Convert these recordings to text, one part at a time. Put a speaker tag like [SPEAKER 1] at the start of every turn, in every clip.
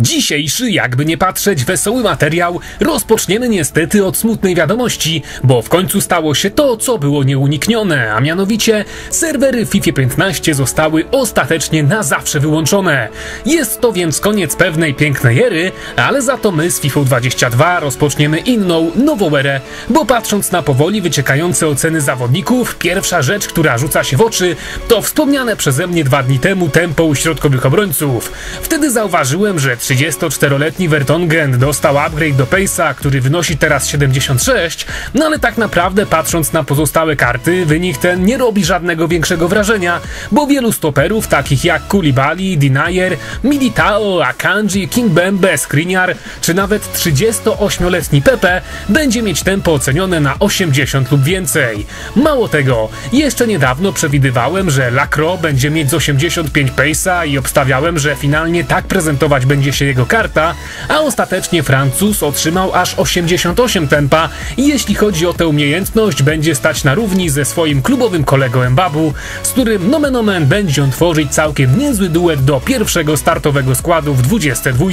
[SPEAKER 1] Dzisiejszy, jakby nie patrzeć, wesoły materiał rozpoczniemy niestety od smutnej wiadomości, bo w końcu stało się to, co było nieuniknione, a mianowicie serwery FIFA 15 zostały ostatecznie na zawsze wyłączone. Jest to więc koniec pewnej pięknej ery, ale za to my z FIFA 22 rozpoczniemy inną, nową erę, bo patrząc na powoli wyciekające oceny zawodników, pierwsza rzecz, która rzuca się w oczy, to wspomniane przeze mnie dwa dni temu tempo u środkowych obrońców. Wtedy zauważyłem, że 34-letni Vertonghen dostał upgrade do Pace'a, który wynosi teraz 76, no ale tak naprawdę patrząc na pozostałe karty, wynik ten nie robi żadnego większego wrażenia, bo wielu stoperów takich jak Koulibaly, Denier, Militao, Akanji, King Bembe, Skriniar, czy nawet 38-letni Pepe będzie mieć tempo ocenione na 80 lub więcej. Mało tego, jeszcze niedawno przewidywałem, że Lacro będzie mieć z 85 Pace'a i obstawiałem, że finalnie tak prezentować będzie się jego karta, a ostatecznie Francuz otrzymał aż 88 tempa i jeśli chodzi o tę umiejętność, będzie stać na równi ze swoim klubowym kolegą Mbabu, z którym nomen omen będzie on tworzyć całkiem niezły duet do pierwszego startowego składu w 22.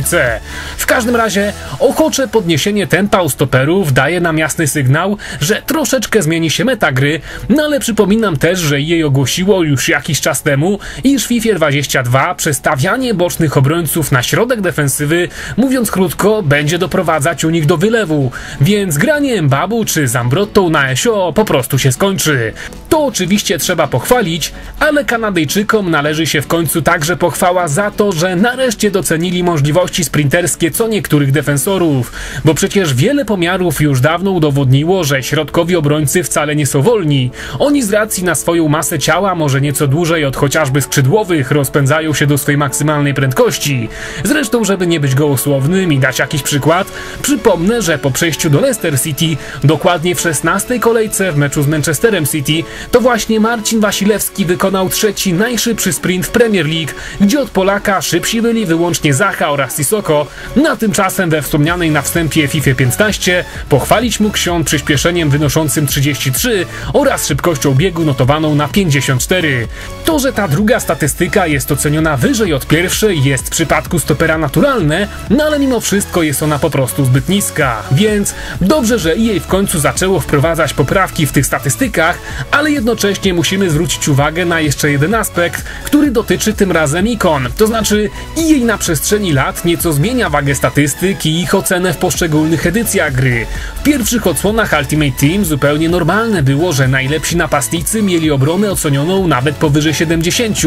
[SPEAKER 1] W każdym razie ochocze podniesienie tempa u stoperów daje nam jasny sygnał, że troszeczkę zmieni się meta gry, no ale przypominam też, że jej ogłosiło już jakiś czas temu, iż FIFA 22 przestawianie bocznych obrońców na środek defensywy, mówiąc krótko, będzie doprowadzać u nich do wylewu, więc granie Mbabu czy Zambrottą na Esio po prostu się skończy. To oczywiście trzeba pochwalić, ale Kanadyjczykom należy się w końcu także pochwała za to, że nareszcie docenili możliwości sprinterskie co niektórych defensorów, bo przecież wiele pomiarów już dawno udowodniło, że środkowi obrońcy wcale nie są wolni. Oni z racji na swoją masę ciała, może nieco dłużej od chociażby skrzydłowych, rozpędzają się do swojej maksymalnej prędkości. Zresztą, żeby nie być gołosłownym i dać jakiś przykład, przypomnę, że po przejściu do Leicester City, dokładnie w 16 kolejce w meczu z Manchesterem City, to właśnie Marcin Wasilewski wykonał trzeci najszybszy sprint w Premier League, gdzie od Polaka szybsi byli wyłącznie Zacha oraz Sissoko. Na tymczasem we wspomnianej na wstępie FIFA 15 pochwalić mógł się przyspieszeniem wynoszącym 33 oraz szybkością biegu notowaną na 54. To, że ta druga statystyka jest oceniona wyżej od pierwszej jest w przypadku stopera naturalne, no ale mimo wszystko jest ona po prostu zbyt niska. Więc dobrze, że EA w końcu zaczęło wprowadzać poprawki w tych statystykach, ale jednocześnie musimy zwrócić uwagę na jeszcze jeden aspekt, który dotyczy tym razem ikon. To znaczy EA na przestrzeni lat nieco zmienia wagę statystyk i ich ocenę w poszczególnych edycjach gry. W pierwszych odsłonach Ultimate Team zupełnie normalne było, że najlepsi napastnicy mieli obronę ocenioną nawet powyżej 70,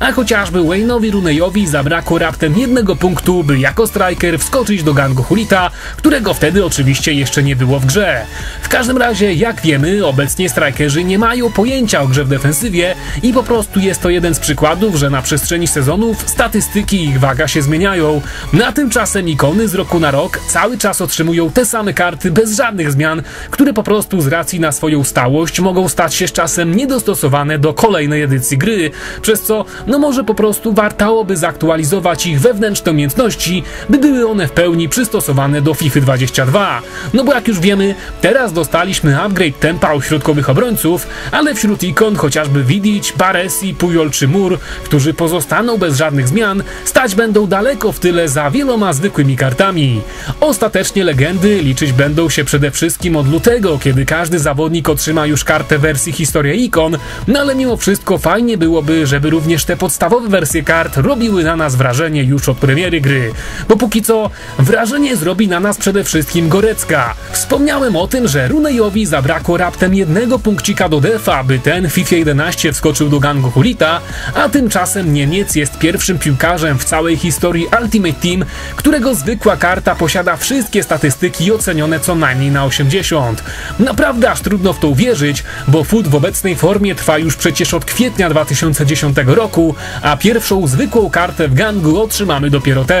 [SPEAKER 1] a chociażby Wayne'owi Runeyowi zabrakło raptem jednego punktu, by jako striker wskoczyć do gangu Hulita, którego wtedy oczywiście jeszcze nie było w grze. W każdym razie, jak wiemy, obecnie strikerzy nie mają pojęcia o grze w defensywie i po prostu jest to jeden z przykładów, że na przestrzeni sezonów statystyki ich waga się zmieniają. Na tymczasem ikony z roku na rok cały czas otrzymują te same karty bez żadnych zmian, które po prostu z racji na swoją stałość mogą stać się z czasem niedostosowane do kolejnej edycji gry, przez co no może po prostu wartałoby zaktualizować ich wewnętrzne umiejętności, by były one w pełni przystosowane do FIFA 22. No bo jak już wiemy, teraz dostaliśmy upgrade tempa u środkowych obrońców, ale wśród ikon chociażby Vidic, Baresi, Pujol czy Mur, którzy pozostaną bez żadnych zmian, stać będą daleko w tyle za wieloma zwykłymi kartami. Ostatecznie legendy liczyć będą się przede wszystkim od lutego, kiedy każdy zawodnik otrzyma już kartę wersji Historia Ikon, no ale mimo wszystko fajnie byłoby, żeby również te podstawowe wersje kart robiły na nas wrażenie już od premiery gry, bo póki co wrażenie zrobi na nas przede wszystkim Gorecka. Wspomniałem o tym, że Runejowi zabrakło raptem jednego punkcika do defa, by ten FIFA 11 wskoczył do gangu Hulita, a tymczasem Niemiec jest pierwszym piłkarzem w całej historii Ultimate Team, którego zwykła karta posiada wszystkie statystyki ocenione co najmniej na 80. Naprawdę aż trudno w to uwierzyć, bo FUT w obecnej formie trwa już przecież od kwietnia 2010 roku, a pierwszą zwykłą kartę w gangu otrzymamy dopiero teraz.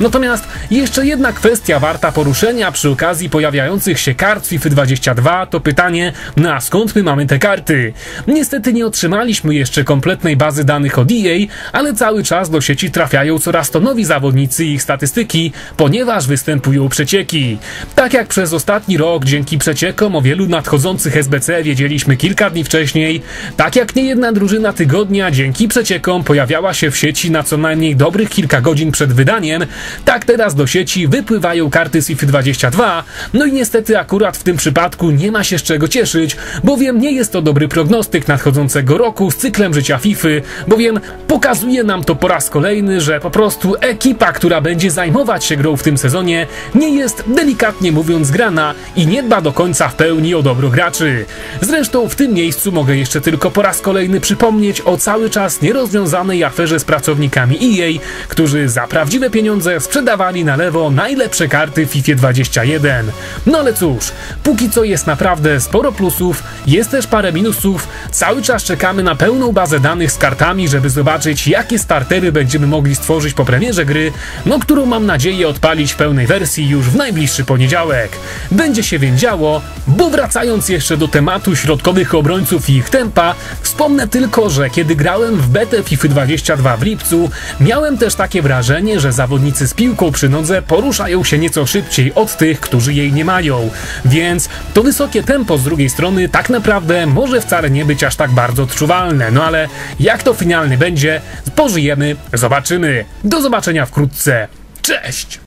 [SPEAKER 1] Natomiast jeszcze jedna kwestia warta poruszenia przy okazji pojawiających się kart FIFA 22 to pytanie, na skąd my mamy te karty? Niestety nie otrzymaliśmy jeszcze kompletnej bazy danych od EA, ale cały czas do sieci trafiają coraz to nowi zawodnicy i ich statystyki, ponieważ występują przecieki. Tak jak przez ostatni rok dzięki przeciekom o wielu nadchodzących SBC wiedzieliśmy kilka dni wcześniej, tak jak niejedna drużyna tygodnia dzięki przeciekom pojawiała się w sieci na co najmniej dobrych kilka godzin przed wydaniem, tak teraz do sieci wypływają karty z FIFA 22, no i niestety akurat w tym przypadku nie ma się z czego cieszyć, bowiem nie jest to dobry prognostyk nadchodzącego roku z cyklem życia FIFA, bowiem pokazuje nam to po raz kolejny, że po prostu ekipa, która będzie zajmować się grą w tym sezonie, nie jest delikatnie mówiąc grana i nie dba do końca w pełni o dobro graczy. Zresztą w tym miejscu mogę jeszcze tylko po raz kolejny przypomnieć o cały czas nierozwiązanej aferze z pracownikami EA, którzy za prawdziwe pieniądze sprzedawali na lewo najlepsze karty w FIFA 21. No ale cóż, póki co jest naprawdę sporo plusów, jest też parę minusów, cały czas czekamy na pełną bazę danych z kartami, żeby zobaczyć jakie startery będziemy mogli stworzyć po premierze gry, no którą mam nadzieję odpalić w pełnej wersji już w najbliższy poniedziałek. Będzie się więc działo, bo wracając jeszcze do tematu środkowych obrońców i ich tempa, wspomnę tylko, że kiedy grałem w betę FIFA 22 w lipcu, miałem też takie wrażenie, że zawodnicy z piłką przy nodze poruszają się nieco szybciej od tych, którzy jej nie mają. Więc to wysokie tempo z drugiej strony tak naprawdę może wcale nie być aż tak bardzo odczuwalne. No ale jak to finalnie będzie, pożyjemy, zobaczymy. Do zobaczenia wkrótce. Cześć!